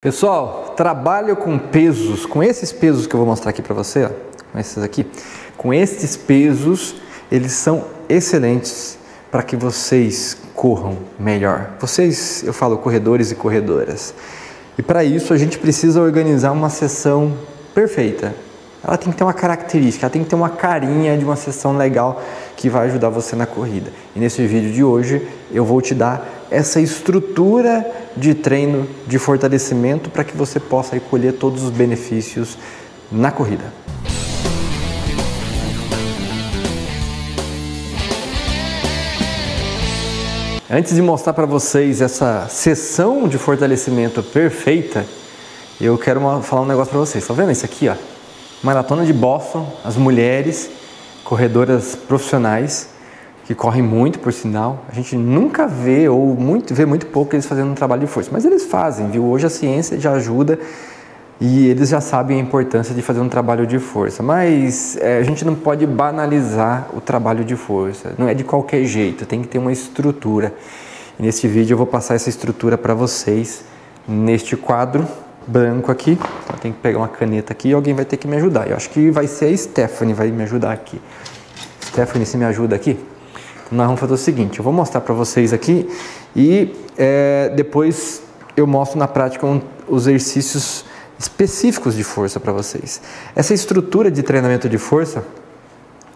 Pessoal, trabalho com pesos, com esses pesos que eu vou mostrar aqui para você, ó, com esses aqui, com esses pesos, eles são excelentes para que vocês corram melhor. Vocês, eu falo corredores e corredoras. E para isso a gente precisa organizar uma sessão perfeita. Ela tem que ter uma característica, ela tem que ter uma carinha de uma sessão legal que vai ajudar você na corrida. E nesse vídeo de hoje eu vou te dar essa estrutura de treino de fortalecimento para que você possa colher todos os benefícios na corrida. Antes de mostrar para vocês essa sessão de fortalecimento perfeita, eu quero falar um negócio para vocês. Tá vendo isso aqui, ó? Maratona de Boston, as mulheres corredoras profissionais que correm muito, por sinal. A gente nunca vê ou muito vê muito pouco eles fazendo um trabalho de força, mas eles fazem, viu? Hoje a ciência já ajuda e eles já sabem a importância de fazer um trabalho de força. Mas é, a gente não pode banalizar o trabalho de força. Não é de qualquer jeito, tem que ter uma estrutura. E neste vídeo eu vou passar essa estrutura para vocês neste quadro branco aqui. Então tem que pegar uma caneta aqui e alguém vai ter que me ajudar. Eu acho que vai ser a Stephanie vai me ajudar aqui. Stephanie, se me ajuda aqui? Nós vamos fazer o seguinte, eu vou mostrar para vocês aqui e é, depois eu mostro na prática um, os exercícios específicos de força para vocês. Essa estrutura de treinamento de força,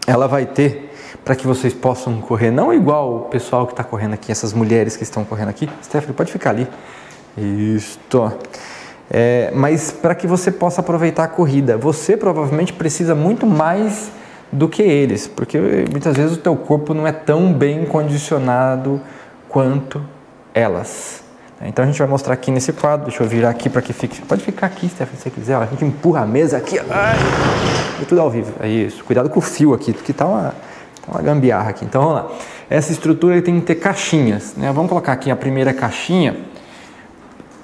ela vai ter para que vocês possam correr, não igual o pessoal que está correndo aqui, essas mulheres que estão correndo aqui. Stephanie, pode ficar ali. Isto. É, mas para que você possa aproveitar a corrida, você provavelmente precisa muito mais do que eles, porque muitas vezes o teu corpo não é tão bem condicionado quanto elas. Então a gente vai mostrar aqui nesse quadro, deixa eu virar aqui para que fique. Pode ficar aqui, Stefan, se você quiser. A gente empurra a mesa aqui. Ai, e tudo ao vivo. É isso. Cuidado com o fio aqui, porque tá uma, tá uma gambiarra aqui. Então vamos lá. Essa estrutura tem que ter caixinhas. Né? Vamos colocar aqui a primeira caixinha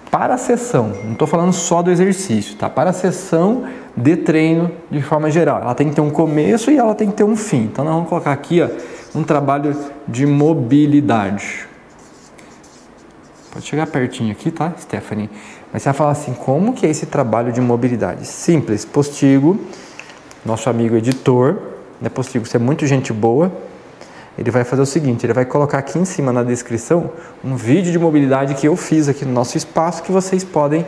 para a sessão. Não estou falando só do exercício, tá? Para a sessão de treino de forma geral. Ela tem que ter um começo e ela tem que ter um fim. Então nós vamos colocar aqui ó, um trabalho de mobilidade. Pode chegar pertinho aqui, tá, Stephanie? Mas você vai falar assim, como que é esse trabalho de mobilidade? Simples, Postigo, nosso amigo editor, né, Postigo, você é muito gente boa, ele vai fazer o seguinte, ele vai colocar aqui em cima na descrição um vídeo de mobilidade que eu fiz aqui no nosso espaço que vocês podem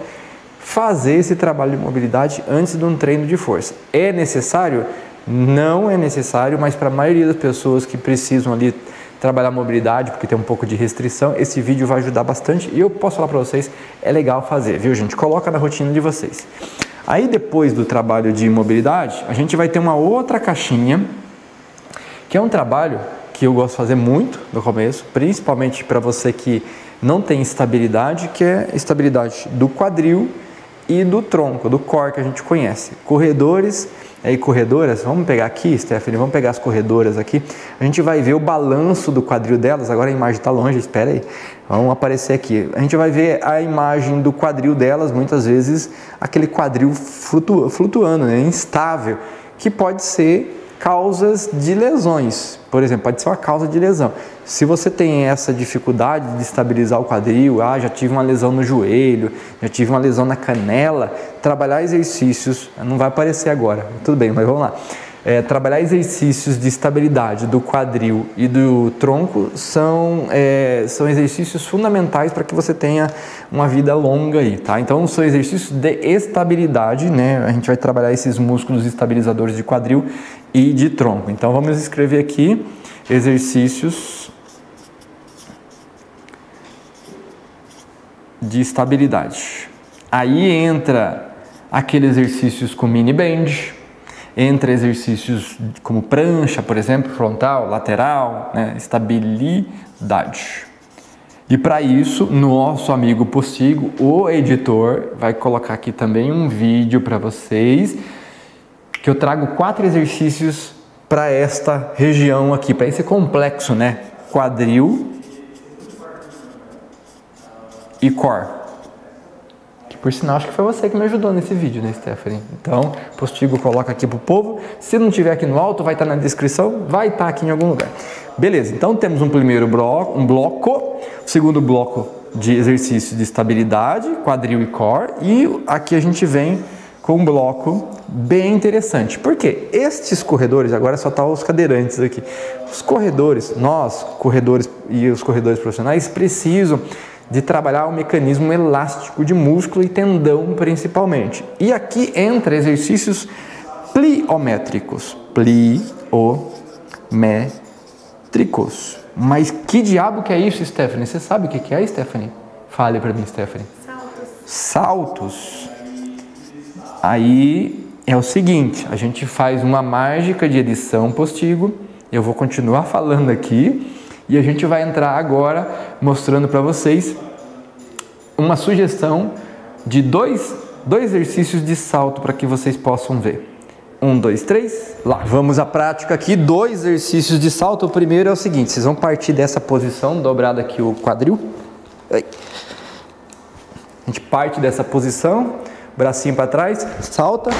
fazer esse trabalho de mobilidade antes de um treino de força. É necessário? Não é necessário, mas para a maioria das pessoas que precisam ali trabalhar mobilidade, porque tem um pouco de restrição, esse vídeo vai ajudar bastante e eu posso falar para vocês, é legal fazer, viu gente? Coloca na rotina de vocês. Aí depois do trabalho de mobilidade, a gente vai ter uma outra caixinha, que é um trabalho que eu gosto de fazer muito no começo, principalmente para você que não tem estabilidade, que é estabilidade do quadril e do tronco, do core que a gente conhece. Corredores e corredoras, vamos pegar aqui, Stephanie, vamos pegar as corredoras aqui. A gente vai ver o balanço do quadril delas. Agora a imagem está longe, espera aí. Vamos aparecer aqui. A gente vai ver a imagem do quadril delas, muitas vezes aquele quadril flutuando, né, instável, que pode ser causas de lesões. Por exemplo, pode ser uma causa de lesão. Se você tem essa dificuldade de estabilizar o quadril, ah, já tive uma lesão no joelho, já tive uma lesão na canela, trabalhar exercícios, não vai aparecer agora, tudo bem, mas vamos lá. É, trabalhar exercícios de estabilidade do quadril e do tronco são, é, são exercícios fundamentais para que você tenha uma vida longa aí, tá? Então são exercícios de estabilidade, né? A gente vai trabalhar esses músculos estabilizadores de quadril e de tronco. Então vamos escrever aqui exercícios de estabilidade. Aí entra aqueles exercícios com mini band, entre exercícios como prancha, por exemplo, frontal, lateral, né? estabilidade. E para isso, nosso amigo Postigo, o editor, vai colocar aqui também um vídeo para vocês, que eu trago quatro exercícios para esta região aqui, para esse complexo, né? Quadril e core. Por sinal, acho que foi você que me ajudou nesse vídeo, né, Stephanie? Então, postigo coloca aqui pro povo. Se não tiver aqui no alto, vai estar tá na descrição, vai estar tá aqui em algum lugar. Beleza, então temos um primeiro bloco, um bloco, segundo bloco de exercício de estabilidade, quadril e core, e aqui a gente vem com um bloco bem interessante. Por quê? Estes corredores, agora só tá os cadeirantes aqui. Os corredores, nós, corredores e os corredores profissionais, precisam de trabalhar o mecanismo elástico de músculo e tendão principalmente. E aqui entra exercícios pliométricos. Pliométricos. Mas que diabo que é isso, Stephanie? Você sabe o que é, Stephanie? Fale para mim, Stephanie. Saltos. Saltos. Aí é o seguinte, a gente faz uma mágica de edição postigo. Eu vou continuar falando aqui e a gente vai entrar agora mostrando para vocês uma sugestão de dois, dois exercícios de salto para que vocês possam ver. Um, dois, três, lá. Vamos à prática aqui, dois exercícios de salto. O primeiro é o seguinte, vocês vão partir dessa posição, dobrado aqui o quadril. A gente parte dessa posição, bracinho para trás, salta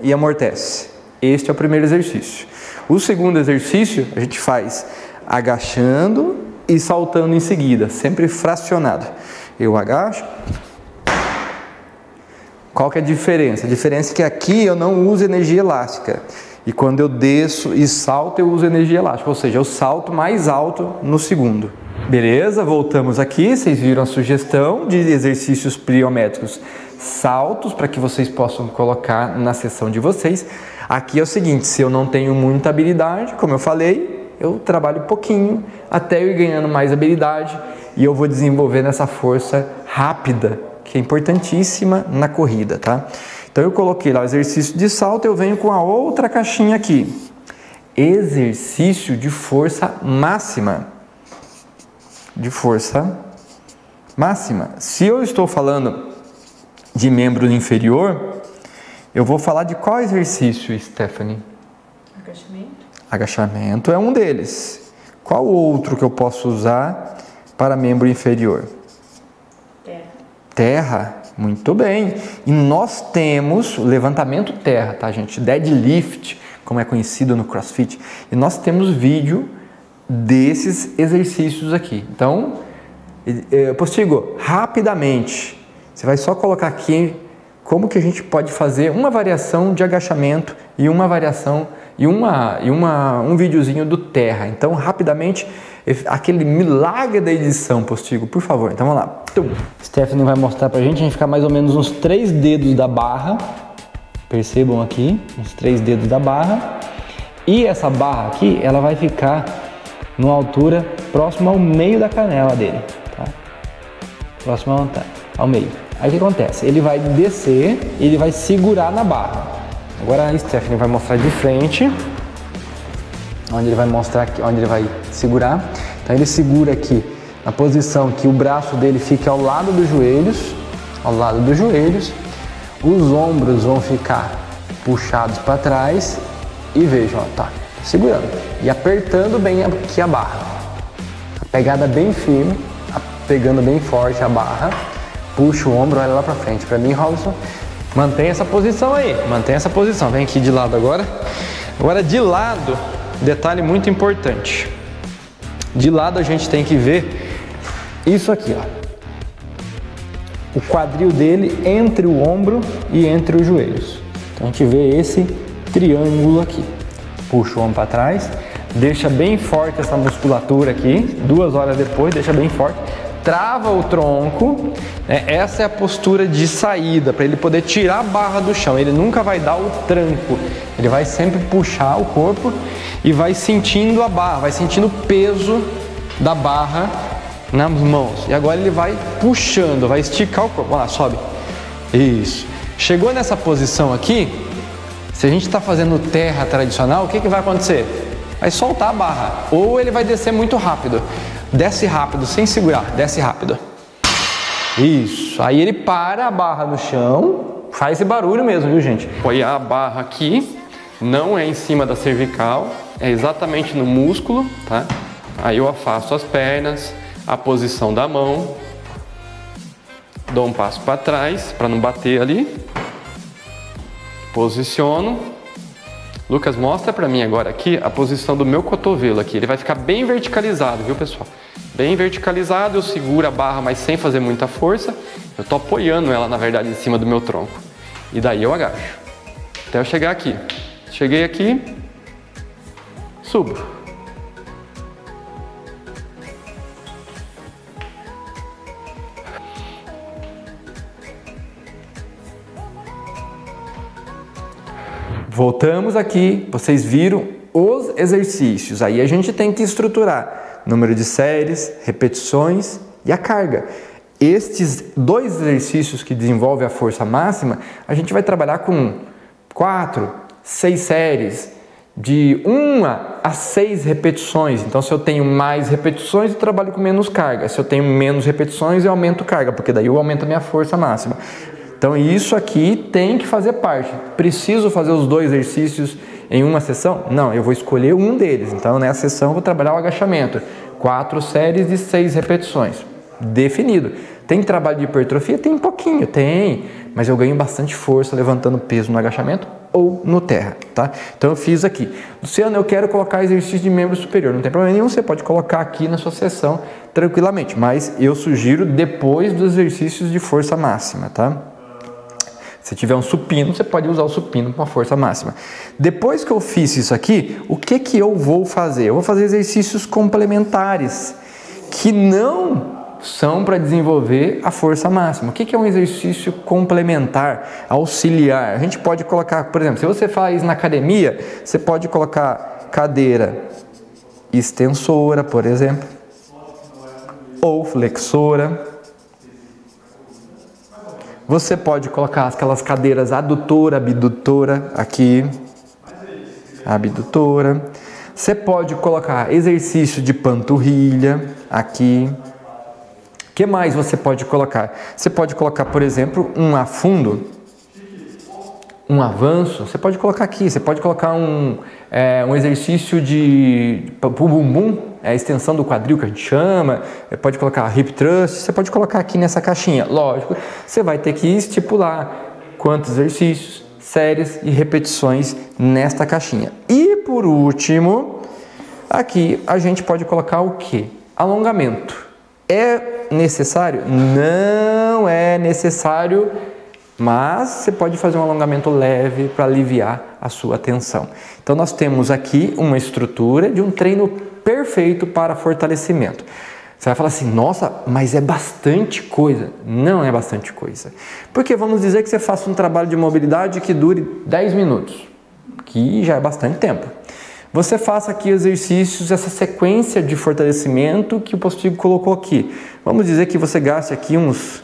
e amortece. Este é o primeiro exercício. O segundo exercício a gente faz agachando e saltando em seguida, sempre fracionado. Eu agacho, qual que é a diferença? A diferença é que aqui eu não uso energia elástica. E quando eu desço e salto, eu uso energia elástica, ou seja, eu salto mais alto no segundo. Beleza? Voltamos aqui. Vocês viram a sugestão de exercícios pliométricos saltos para que vocês possam colocar na sessão de vocês. Aqui é o seguinte: se eu não tenho muita habilidade, como eu falei, eu trabalho pouquinho até eu ir ganhando mais habilidade e eu vou desenvolvendo essa força rápida que é importantíssima na corrida, tá? Então eu coloquei lá o exercício de salto, eu venho com a outra caixinha aqui. Exercício de força máxima. De força máxima. Se eu estou falando de membro inferior, eu vou falar de qual exercício, Stephanie? Agachamento. Agachamento é um deles. Qual outro que eu posso usar para membro inferior? Terra, muito bem. E nós temos levantamento terra, tá, gente? Deadlift, como é conhecido no CrossFit. E nós temos vídeo desses exercícios aqui. Então, postigo, rapidamente, você vai só colocar aqui como que a gente pode fazer uma variação de agachamento e uma variação e uma e uma um videozinho do terra. Então, rapidamente, aquele milagre da edição, Postigo, por favor. Então vamos lá. Tum. Stephanie vai mostrar pra gente, a gente ficar mais ou menos uns três dedos da barra. Percebam aqui, uns três dedos da barra. E essa barra aqui, ela vai ficar numa altura próxima ao meio da canela dele, tá? Próximo ao, meio. Aí o que acontece? Ele vai descer ele vai segurar na barra. Agora a Stephanie vai mostrar de frente onde ele vai mostrar onde ele vai segurar. Então ele segura aqui na posição que o braço dele fica ao lado dos joelhos, ao lado dos joelhos. Os ombros vão ficar puxados para trás e vejam, ó, tá segurando e apertando bem aqui a barra. A pegada bem firme, pegando bem forte a barra. Puxa o ombro, olha lá para frente. Para mim, Robson, mantém essa posição aí, mantém essa posição. Vem aqui de lado agora. Agora de lado, Detalhe muito importante. De lado a gente tem que ver isso aqui, ó. O quadril dele entre o ombro e entre os joelhos. Então a gente vê esse triângulo aqui. Puxa o ombro para trás, deixa bem forte essa musculatura aqui. Duas horas depois, deixa bem forte trava o tronco, né? essa é a postura de saída, para ele poder tirar a barra do chão. Ele nunca vai dar o tranco, ele vai sempre puxar o corpo e vai sentindo a barra, vai sentindo o peso da barra nas mãos. E agora ele vai puxando, vai esticar o corpo. Vamos lá, sobe. Isso. Chegou nessa posição aqui, se a gente está fazendo terra tradicional, o que, que vai acontecer? Vai soltar a barra, ou ele vai descer muito rápido. Desce rápido, sem segurar, desce rápido. Isso. Aí ele para a barra no chão, faz esse barulho mesmo, viu, gente? Apoiar a barra aqui, não é em cima da cervical, é exatamente no músculo, tá? Aí eu afasto as pernas, a posição da mão, dou um passo para trás para não bater ali, posiciono. Lucas, mostra para mim agora aqui a posição do meu cotovelo aqui. Ele vai ficar bem verticalizado, viu, pessoal? bem verticalizado, eu seguro a barra, mas sem fazer muita força. Eu estou apoiando ela, na verdade, em cima do meu tronco. E daí eu agacho. Até eu chegar aqui. Cheguei aqui, subo. Voltamos aqui, vocês viram os exercícios. Aí a gente tem que estruturar número de séries, repetições e a carga. Estes dois exercícios que desenvolvem a força máxima, a gente vai trabalhar com quatro, seis séries, de uma a seis repetições. Então, se eu tenho mais repetições, eu trabalho com menos carga. Se eu tenho menos repetições, eu aumento carga, porque daí eu aumento a minha força máxima. Então isso aqui tem que fazer parte. Preciso fazer os dois exercícios em uma sessão? Não, eu vou escolher um deles. Então nessa sessão eu vou trabalhar o agachamento. Quatro séries de seis repetições. Definido. Tem trabalho de hipertrofia? Tem um pouquinho, tem. Mas eu ganho bastante força levantando peso no agachamento ou no terra, tá? Então eu fiz aqui. Luciano, eu quero colocar exercício de membro superior. Não tem problema nenhum, você pode colocar aqui na sua sessão tranquilamente. Mas eu sugiro depois dos exercícios de força máxima, tá? Se tiver um supino, você pode usar o supino com a força máxima. Depois que eu fiz isso aqui, o que, que eu vou fazer? Eu vou fazer exercícios complementares que não são para desenvolver a força máxima. O que, que é um exercício complementar, auxiliar? A gente pode colocar, por exemplo, se você faz na academia, você pode colocar cadeira extensora, por exemplo, ou flexora você pode colocar aquelas cadeiras adutora, abdutora aqui, abdutora. Você pode colocar exercício de panturrilha aqui. O que mais você pode colocar? Você pode colocar, por exemplo, um afundo, um avanço. Você pode colocar aqui. Você pode colocar um, é, um exercício de bumbum, é a extensão do quadril que a gente chama, é, pode colocar hip thrust, você pode colocar aqui nessa caixinha. Lógico, você vai ter que estipular quantos exercícios, séries e repetições nesta caixinha. E por último, aqui a gente pode colocar o que? Alongamento. É necessário? Não é necessário mas você pode fazer um alongamento leve para aliviar a sua tensão. Então nós temos aqui uma estrutura de um treino perfeito para fortalecimento. Você vai falar assim, nossa, mas é bastante coisa. Não é bastante coisa. Porque vamos dizer que você faça um trabalho de mobilidade que dure 10 minutos, que já é bastante tempo. Você faça aqui exercícios, essa sequência de fortalecimento que o Postigo colocou aqui. Vamos dizer que você gaste aqui uns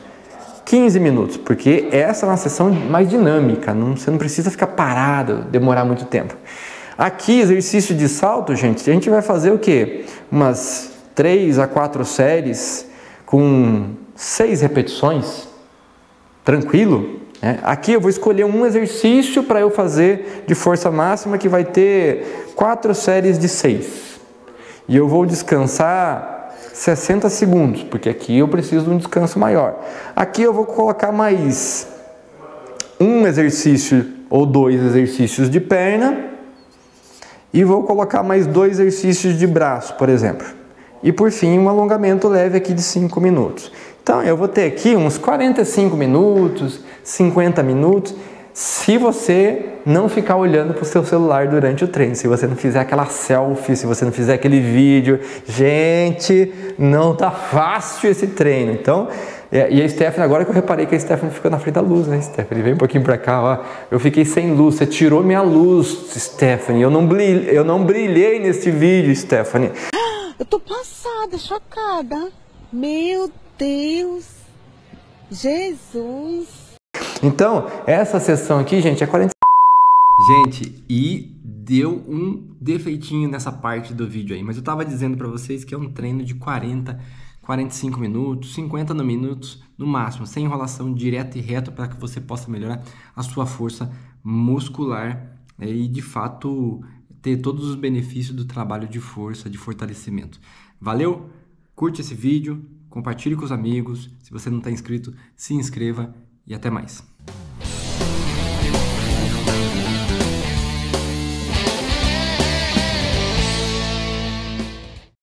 15 minutos, porque essa é uma sessão mais dinâmica, não, você não precisa ficar parado, demorar muito tempo. Aqui, exercício de salto, gente, a gente vai fazer o quê? Umas 3 a 4 séries com 6 repetições, tranquilo. Né? Aqui eu vou escolher um exercício para eu fazer de força máxima que vai ter 4 séries de 6. E eu vou descansar 60 segundos, porque aqui eu preciso de um descanso maior. Aqui eu vou colocar mais um exercício ou dois exercícios de perna e vou colocar mais dois exercícios de braço, por exemplo. E por fim, um alongamento leve aqui de 5 minutos. Então eu vou ter aqui uns 45 minutos, 50 minutos se você não ficar olhando para o seu celular durante o treino, se você não fizer aquela selfie, se você não fizer aquele vídeo, gente, não tá fácil esse treino. Então, e a Stephanie, agora que eu reparei que a Stephanie ficou na frente da luz, né, Stephanie? Vem um pouquinho para cá, ó. Eu fiquei sem luz, você tirou minha luz, Stephanie. Eu não brilhei, eu não brilhei neste vídeo, Stephanie. Eu tô passada, chocada. Meu Deus. Jesus. Então, essa sessão aqui, gente, é 40. Gente, e deu um defeitinho nessa parte do vídeo aí, mas eu tava dizendo para vocês que é um treino de 40, 45 minutos, 50 minutos no máximo, sem enrolação, direto e reto para que você possa melhorar a sua força muscular né, e de fato ter todos os benefícios do trabalho de força, de fortalecimento. Valeu? Curte esse vídeo, compartilhe com os amigos. Se você não está inscrito, se inscreva e até mais.